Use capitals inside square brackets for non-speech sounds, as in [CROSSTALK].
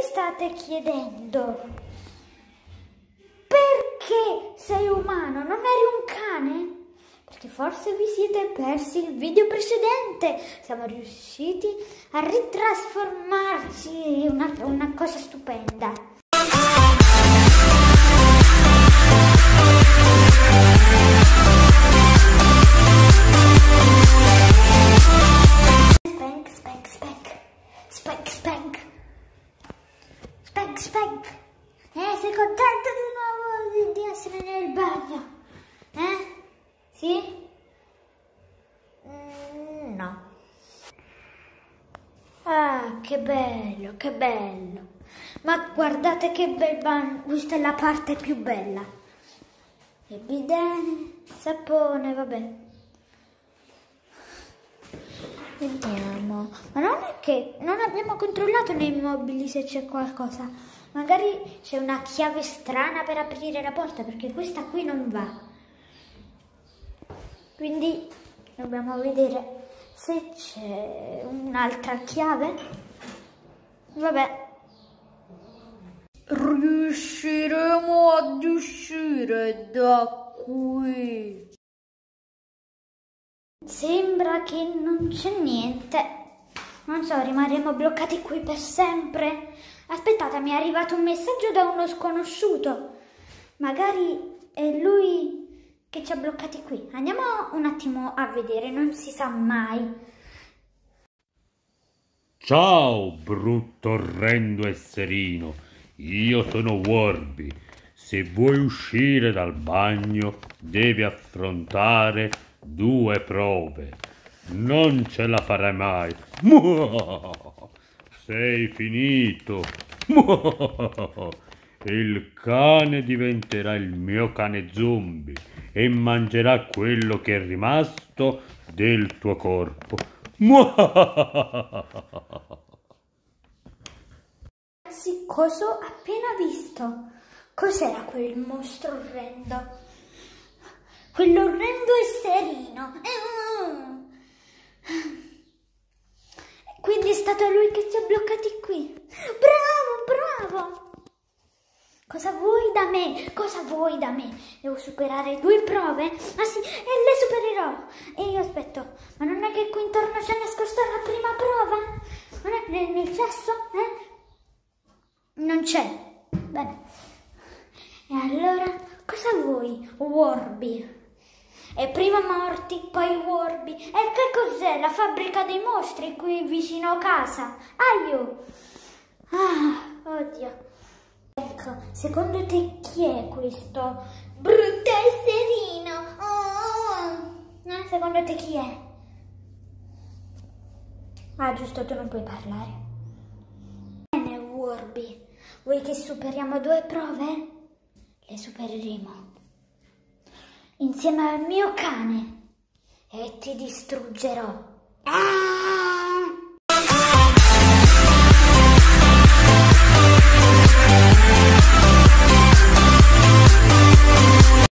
vi state chiedendo perché sei umano, non eri un cane? Perché forse vi siete persi il video precedente. Siamo riusciti a ritrasformarci una, una cosa stupenda. Spank, spank, spank. Spank, spank. Spank. Eh, sei contento di nuovo di, di essere nel bagno? Eh? Sì? Mm, no. Ah, che bello, che bello. Ma guardate che bel bagno. Questa è la parte più bella. Il bidet, sapone, vabbè. Vediamo. Ma non è che non abbiamo controllato nei mobili se c'è qualcosa. Magari c'è una chiave strana per aprire la porta perché questa qui non va. Quindi dobbiamo vedere se c'è un'altra chiave. Vabbè. Riusciremo ad uscire da qui. Sembra che non c'è niente. Non so, rimarremo bloccati qui per sempre. Aspettate, mi è arrivato un messaggio da uno sconosciuto. Magari è lui che ci ha bloccati qui. Andiamo un attimo a vedere, non si sa mai. Ciao, brutto orrendo esserino. Io sono Warby. Se vuoi uscire dal bagno, devi affrontare due prove. Non ce la farai mai. [LAUGHS] Sei finito. [LAUGHS] Il cane diventerà il mio cane zombie e mangerà quello che è rimasto del tuo corpo. [LAUGHS] Sì, cosa ho appena visto? Cos'era quel mostro orrendo? Quell'orrendo esterino. Quindi è stato lui che ci ha bloccati qui. Bravo, bravo. Cosa vuoi da me? Cosa vuoi da me? Devo superare due prove? Ah sì, e le supererò. E io aspetto. Ma non è che qui intorno c'è nascosta la prima prova? Non è nel, nel cesso? Eh? Non c'è. Bene. E allora, cosa vuoi, Warby? E prima morti, poi Warby. E che cos'è? La fabbrica dei mostri qui vicino a casa. Aio! Ah, oddio. Ecco, secondo te chi è questo brutto esserino? Oh, eh, secondo te chi è? Ah, giusto, tu non puoi parlare. Bene, Warby. Vuoi che superiamo due prove? Le supereremo. Insieme al mio cane. E ti distruggerò. Ah!